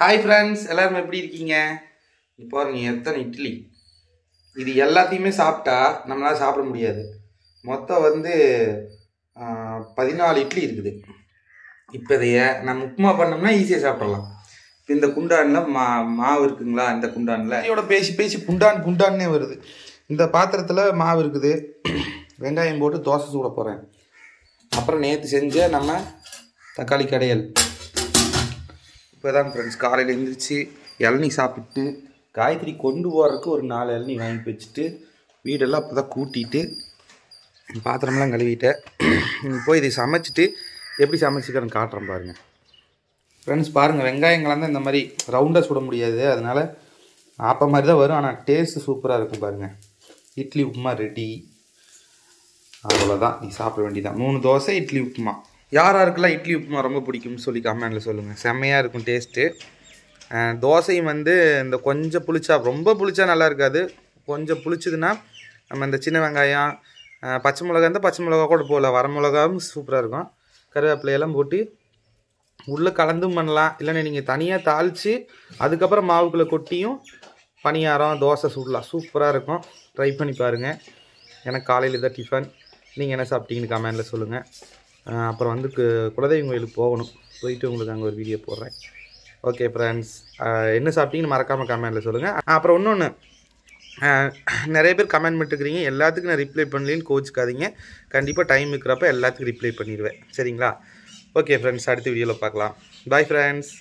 Hi friends எல்லாரும் எப்படி இருக்கீங்க? இப்போ பாருங்க எத்தனை இட்லி. இது எல்லாத்தையுமே சாப்பிட்டா நம்மளால் சாப்பிட முடியாது. மொத்தம் வந்து பதினாலு இட்லி இருக்குது. இப்போ இதைய நம்ம உப்புமா பண்ணோம்னா ஈஸியாக சாப்பிடலாம். இப்போ இந்த குண்டானில் மா மாவு இருக்குங்களா? இந்த குண்டானில். இதோட பேசி பேசி குண்டான் குண்டான்னே வருது. இந்த பாத்திரத்தில் மாவு இருக்குது. வெங்காயம் போட்டு தோசை சூட போகிறேன் அப்புறம் நேற்று செஞ்ச நம்ம தக்காளி கடையல். இப்போ தான் ஃப்ரெண்ட்ஸ் காலையில் எழுந்திரிச்சு இளநீ சாப்பிட்டு காய்கறி கொண்டு போகிறதுக்கு ஒரு நாலு இளநீ வாங்கி வச்சுட்டு வீடெல்லாம் அப்போ தான் கூட்டிட்டு பாத்திரம்லாம் கழுவிட்டேன். போய் இதை சமைச்சிட்டு எப்படி சமைச்சிக்கிறேன்னு காட்டுறேன் பாருங்கள் ஃப்ரெண்ட்ஸ் பாருங்கள் வெங்காயங்கள்லாம் தான் இந்த மாதிரி ரவுண்டாக சுட முடியாது. அதனால் ஆப்ப மாதிரி தான் வரும். ஆனால் டேஸ்ட்டு சூப்பராக இருக்கும் பாருங்கள் இட்லி உப்புமா ரெடி அவ்வளோதான் நீ சாப்பிட வேண்டியதான் மூணு தோசை இட்லி உப்புமா. யார் யாருக்கெல்லாம் இட்லி உப்புமா ரொம்ப பிடிக்கும்னு சொல்லி கமெண்டில் சொல்லுங்கள் செம்மையாக இருக்கும் டேஸ்ட்டு தோசையும் வந்து இந்த கொஞ்சம் புளிச்சா ரொம்ப புளிச்சா நல்லா இருக்காது. கொஞ்சம் புளிச்சதுன்னா நம்ம இந்த சின்ன வெங்காயம் பச்சை மிளகா இருந்தால் பச்சை மிளகா கூட போடல வர மிளகாவும் சூப்பராக இருக்கும். கருவேப்பிலையெல்லாம் போட்டு உள்ளே கலந்தும் பண்ணலாம். இல்லைன்னா நீங்கள் தனியாக தாளித்து அதுக்கப்புறம் மாவுக்குள்ளே கொட்டியும் பணியாரம் தோசை சுடலாம். சூப்பராக இருக்கும். ட்ரை பண்ணி பாருங்கள் எனக்கு காலையில் தான் டிஃபன் நீங்கள் என்ன சாப்பிட்டீங்கன்னு கமெண்டில் சொல்லுங்கள் அப்புறம் வந்து கு- குலதெய்வம் கோயிலுக்கு போகணும். போயிட்டு உங்களுக்கு அங்கே ஒரு வீடியோ போடுறேன். ஓகே ஃப்ரெண்ட்ஸ் என்ன சாப்பிட்டீங்கன்னு மறக்காமல் கமெண்டில் சொல்லுங்கள் அப்புறம் இன்னொன்று நிறைய பேர் கமெண்ட் பண்ணிட்டுருக்கிறீங்க எல்லாத்துக்கும் நான் ரிப்ளை பண்ணலன்னு கோச்சிக்காதீங்க கண்டிப்பாக டைம் இருக்கிறப்ப எல்லாத்துக்கும் ரிப்ளை பண்ணிடுவேன். சரிங்களா? ஓகே ஃப்ரெண்ட்ஸ் அடுத்த வீடியோவில் பார்க்கலாம். Bye friends